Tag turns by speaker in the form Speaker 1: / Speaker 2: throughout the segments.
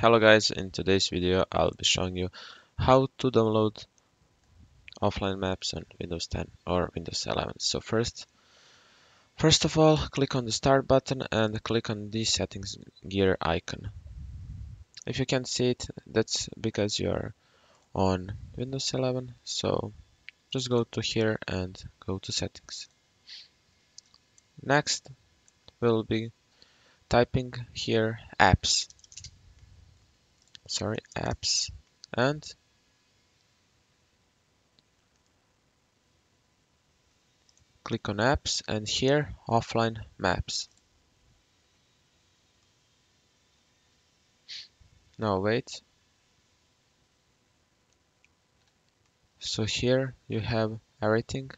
Speaker 1: Hello guys, in today's video I'll be showing you how to download offline maps on Windows 10 or Windows 11. So first, first of all, click on the start button and click on the settings gear icon. If you can't see it, that's because you're on Windows 11. So just go to here and go to settings. Next, we'll be typing here apps sorry apps and click on apps and here offline maps. Now wait. So here you have everything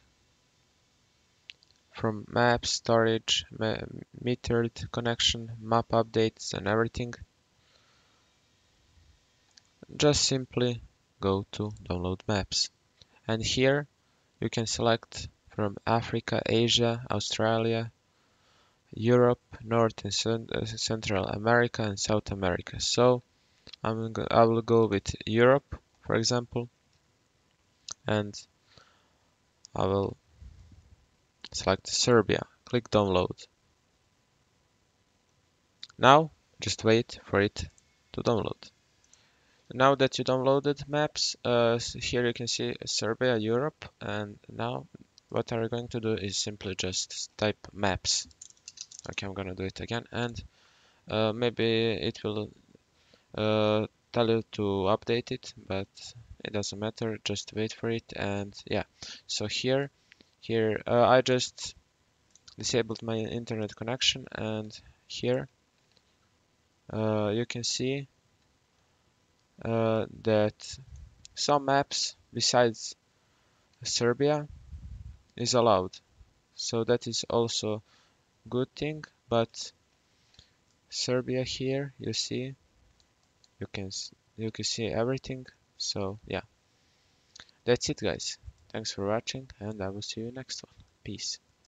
Speaker 1: from map storage metered connection map updates and everything just simply go to download maps. And here you can select from Africa, Asia, Australia, Europe, North and uh, Central America and South America. So I'm I will go with Europe for example and I will select Serbia. Click download. Now just wait for it to download now that you downloaded maps uh, here you can see Serbia Europe and now what are you going to do is simply just type maps. Okay I'm gonna do it again and uh, maybe it will uh, tell you to update it but it doesn't matter just wait for it and yeah. So here here uh, I just disabled my internet connection and here uh, you can see uh, that some maps besides Serbia is allowed. So that is also good thing, but Serbia here, you see, you can you can see everything. So yeah, that's it guys. Thanks for watching and I will see you next one. Peace.